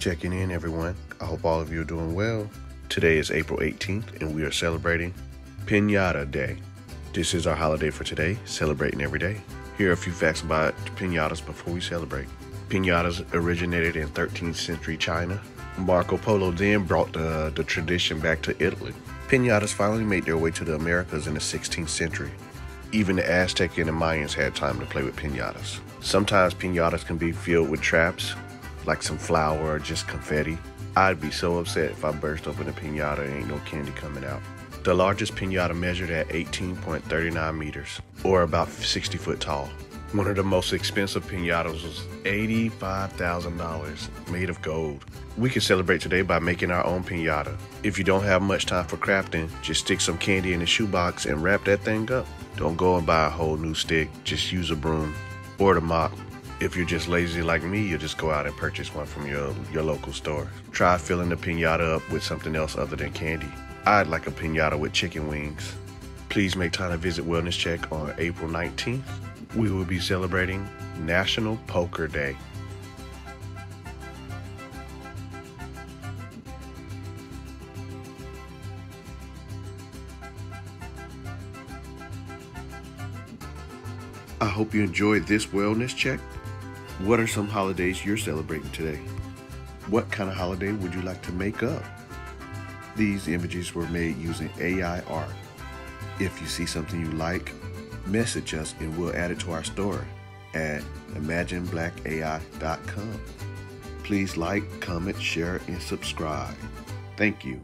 Checking in, everyone. I hope all of you are doing well. Today is April 18th, and we are celebrating Pinata Day. This is our holiday for today, celebrating every day. Here are a few facts about pinatas before we celebrate. Pinatas originated in 13th century China. Marco Polo then brought the, the tradition back to Italy. Pinatas finally made their way to the Americas in the 16th century. Even the Aztec and the Mayans had time to play with pinatas. Sometimes pinatas can be filled with traps, like some flour or just confetti. I'd be so upset if I burst open a pinata and ain't no candy coming out. The largest pinata measured at 18.39 meters, or about 60 foot tall. One of the most expensive pinatas was $85,000, made of gold. We can celebrate today by making our own pinata. If you don't have much time for crafting, just stick some candy in a shoebox and wrap that thing up. Don't go and buy a whole new stick, just use a broom or the mop. If you're just lazy like me, you'll just go out and purchase one from your, your local store. Try filling the pinata up with something else other than candy. I'd like a pinata with chicken wings. Please make time to visit Wellness Check on April 19th. We will be celebrating National Poker Day. I hope you enjoyed this wellness check. What are some holidays you're celebrating today? What kind of holiday would you like to make up? These images were made using AI art. If you see something you like, message us and we'll add it to our store at imagineblackai.com. Please like, comment, share, and subscribe. Thank you.